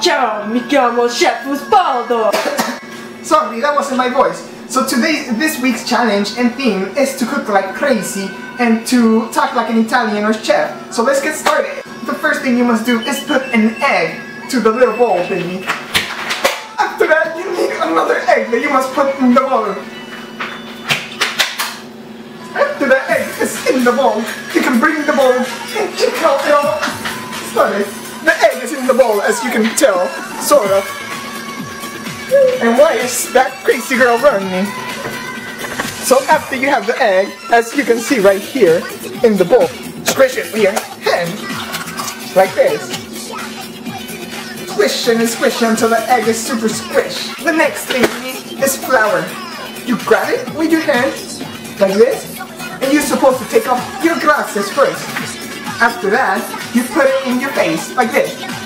Ciao, mi chiamo Chef Uspaldo. Sorry, that wasn't my voice. So today, this week's challenge and theme is to cook like crazy and to talk like an Italian or chef. So let's get started. The first thing you must do is put an egg to the little bowl, baby. After that, you need another egg that you must put in the bowl. After the egg is in the bowl, you can bring the bowl and check out it all started. The bowl, as you can tell, sort of. And why is that crazy girl running? So after you have the egg, as you can see right here in the bowl, squish it with your hand, like this. Squish and squish until the egg is super squish. The next thing you need is flour. You grab it with your hand, like this, and you're supposed to take off your glasses first. After that, you put it in your face, like this.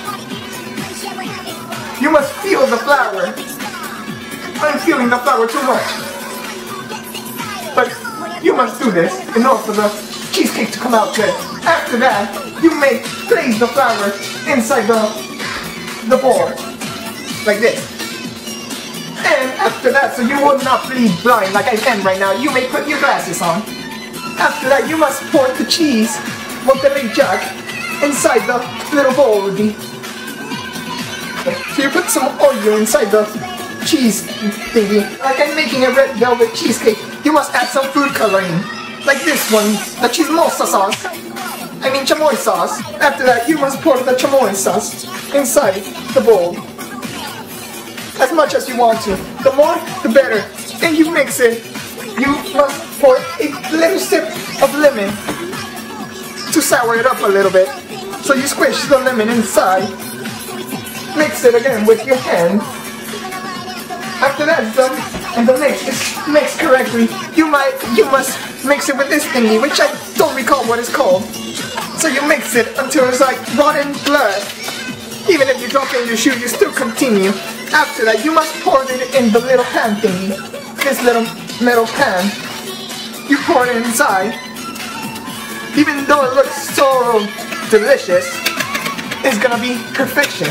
You must feel the flour. I'm feeling the flour too much. But you must do this in order for the cheesecake to come out good. After that, you may place the flour inside the, the bowl, like this. And after that, so you will not bleed blind like I am right now, you may put your glasses on. After that, you must pour the cheese, Monterey Jack, inside the little bowl. So you put some oil inside the cheese thingy. Like I'm making a red velvet cheesecake, you must add some food coloring. Like this one, the chismosa sauce. I mean chamoy sauce. After that, you must pour the chamoy sauce inside the bowl. As much as you want to. The more, the better. And you mix it. You must pour a little sip of lemon to sour it up a little bit. So you squish the lemon inside. Mix it again with your hand. After that, done, and the mix is mixed correctly, you might you must mix it with this thingy, which I don't recall what it's called. So you mix it until it's like rotten blood. Even if you drop it in your shoe, you still continue. After that, you must pour it in the little pan thingy. This little metal pan. You pour it inside. Even though it looks so delicious, it's gonna be perfection.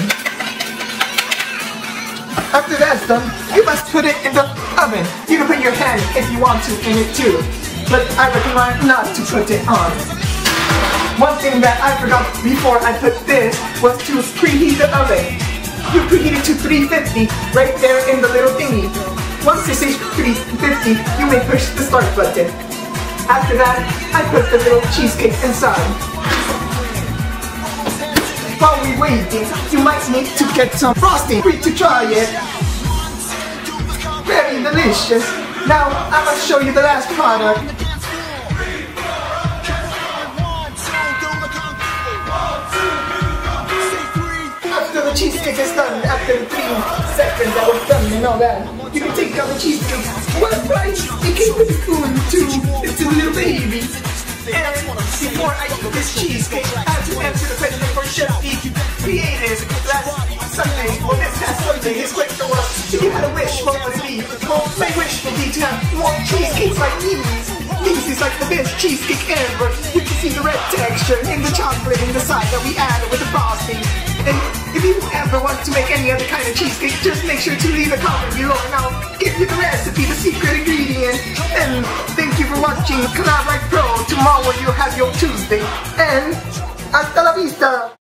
After that's done, you must put it in the oven. You can put your hand if you want to in it too, but I recommend not to put it on. One thing that I forgot before I put this was to preheat the oven. You preheat it to 350 right there in the little thingy. Once it says 350, you may push the start button. After that, I put the little cheesecake inside. While we waiting, you might need to get some frosting. Free to try it. Very delicious. Now, I'm gonna show you the last product. After the cheesecake is done, after three seconds that was done and all that, you can take out the cheesecake. One bite, it came with a spoon too. It's a little baby. And before I eat this cheesecake, past Sunday, his question was, if you had a wish, what would it be? Well, my wish would be to have more cheesecakes like these. This is like the best cheesecake ever. You can see the red texture in the chocolate in the side that we added with the frosting. And if you ever want to make any other kind of cheesecake, just make sure to leave a comment below and I'll give you the recipe, the secret ingredient. And thank you for watching CollabLikePro. Tomorrow you'll have your Tuesday. And hasta la vista!